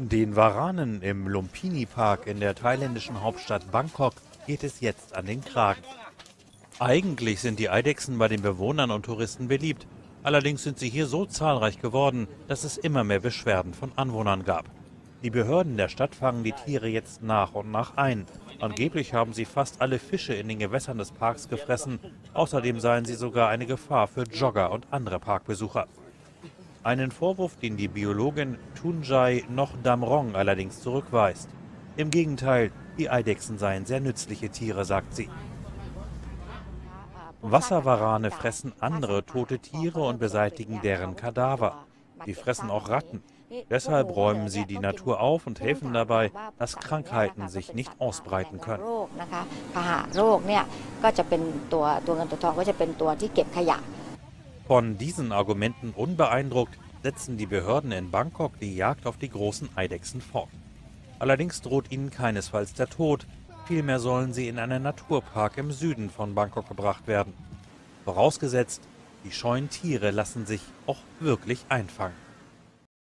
Den Waranen im Lumpini Park in der thailändischen Hauptstadt Bangkok geht es jetzt an den Kragen. Eigentlich sind die Eidechsen bei den Bewohnern und Touristen beliebt. Allerdings sind sie hier so zahlreich geworden, dass es immer mehr Beschwerden von Anwohnern gab. Die Behörden der Stadt fangen die Tiere jetzt nach und nach ein. Angeblich haben sie fast alle Fische in den Gewässern des Parks gefressen. Außerdem seien sie sogar eine Gefahr für Jogger und andere Parkbesucher. Einen Vorwurf, den die Biologin Tunjai noch Damrong allerdings zurückweist. Im Gegenteil, die Eidechsen seien sehr nützliche Tiere, sagt sie. Wasserwarane fressen andere tote Tiere und beseitigen deren Kadaver. Sie fressen auch Ratten. Deshalb räumen sie die Natur auf und helfen dabei, dass Krankheiten sich nicht ausbreiten können. Von diesen Argumenten unbeeindruckt setzen die Behörden in Bangkok die Jagd auf die großen Eidechsen fort. Allerdings droht ihnen keinesfalls der Tod, vielmehr sollen sie in einen Naturpark im Süden von Bangkok gebracht werden. Vorausgesetzt, die scheuen Tiere lassen sich auch wirklich einfangen.